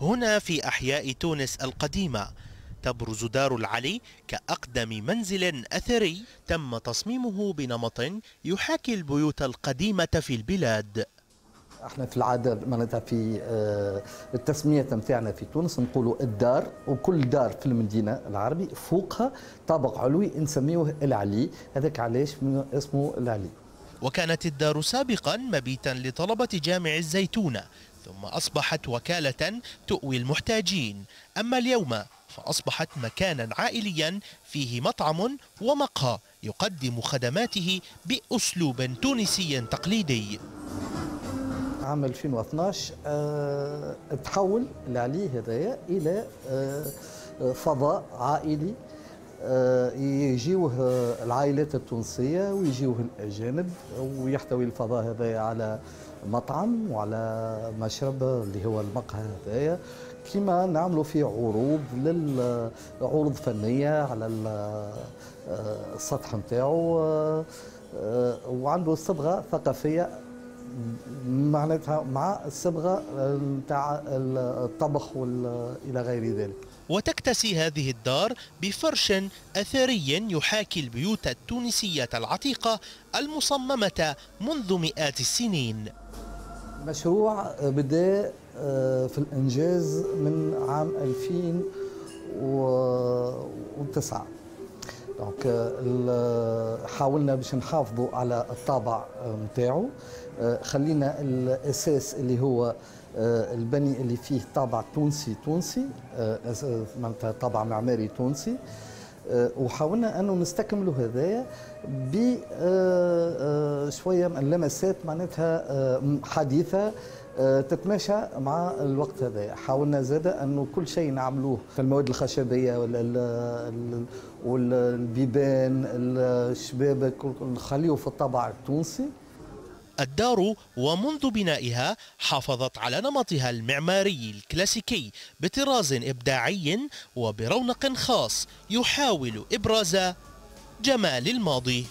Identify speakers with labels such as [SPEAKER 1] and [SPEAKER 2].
[SPEAKER 1] هنا في أحياء تونس القديمة. تبرز دار العلي كأقدم منزل أثري. تم تصميمه بنمط يحاكي البيوت القديمة في البلاد.
[SPEAKER 2] إحنا في العادة معناتها في آه، التسمية نتاعنا في تونس. نقولوا الدار وكل دار في المدينة العربي فوقها طابق علوي نسميوه العلي. هذاك علاش؟ اسمه العلي.
[SPEAKER 1] وكانت الدار سابقا مبيتا لطلبة جامع الزيتونة. ثم أصبحت وكالة تؤوي المحتاجين. أما اليوم فأصبحت مكانا عائليا فيه مطعم ومقهى يقدم خدماته بأسلوب تونسي تقليدي.
[SPEAKER 2] عام 2012 أه تحول العلي هذايا إلى أه فضاء عائلي أه يجيوه العائلات التونسية ويجيوه الأجانب ويحتوي الفضاء هذايا على مطعم وعلى مشرب اللي هو المقهى هذايا. كما نعملوا فيه عروض للعروض فنية على السطح نتاعو. وعنده صبغة ثقافية معناتها مع الصبغة نتاع الطبخ إلى غير ذلك.
[SPEAKER 1] وتكتسي هذه الدار بفرش أثري يحاكي البيوت التونسية العتيقة المصممة منذ مئات السنين.
[SPEAKER 2] مشروع بدأ في الإنجاز من عام 2009 دونك حاولنا باش نحافظوا على الطابع نتاعو. خلينا الأساس اللي هو البني اللي فيه طابع تونسي تونسي معناتها طابع معماري تونسي. وحاولنا أنه نستكملوا هذايا بشويه من اللمسات معناتها حديثة تتماشى مع الوقت هذا. حاولنا زاد انه كل شيء نعملوه في المواد الخشبية والبيبان الشبابك نخليه في الطابع التونسي.
[SPEAKER 1] الدار ومنذ بنائها حافظت على نمطها المعماري الكلاسيكي بطراز إبداعي وبرونق خاص يحاول إبراز جمال الماضي.